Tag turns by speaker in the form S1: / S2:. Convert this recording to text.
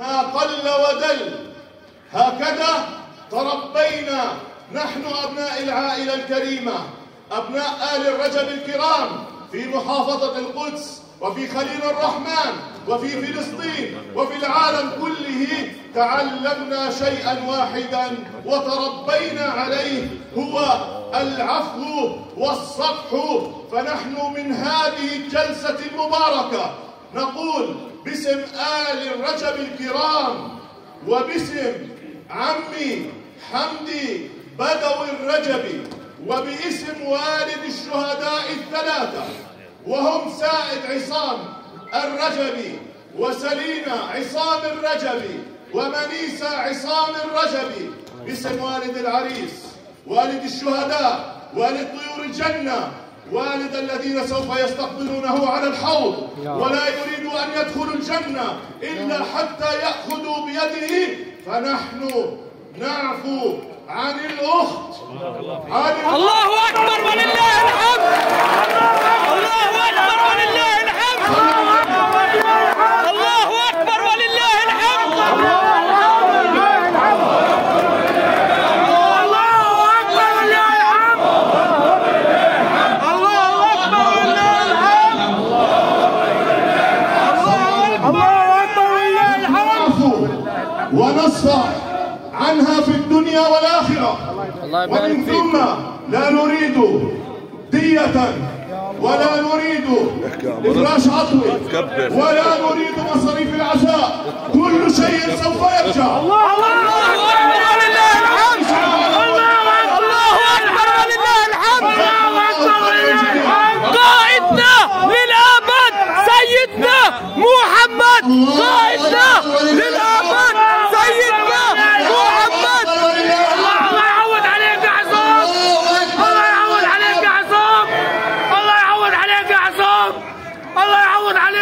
S1: ما قل ودل. هكذا تربينا نحن أبناء العائلة الكريمة أبناء آل الرجب الكرام في محافظة القدس وفي خليل الرحمن وفي فلسطين وفي العالم كله. تعلمنا شيئا واحدا وتربينا عليه هو العفو والصفح. فنحن من هذه الجلسة المباركة نقول باسم آل الرجب الكرام وباسم عمي حمدي بدوي الرجبي وباسم والد الشهداء الثلاثة وهم سائد عصام الرجبي وسلينا عصام الرجبي ومنيسة عصام الرجبي باسم والد العريس والد الشهداء والد طيور الجنة والد الذين سوف يستقبلونه على الحوض ولا يريد أن يدخلوا الجنة إلا حتى يأخذوا بيده. فنحن نعفو عن الأخت. عن
S2: الله
S1: ونصفح عنها في الدنيا والآخرة.
S2: الله
S1: ومن ثم لا نريد دية ولا نريد إفراش عطوي ولا نريد مصاريف العزاء كل شيء سوف يرجع.
S2: الله أكبر. 俺来，我打你。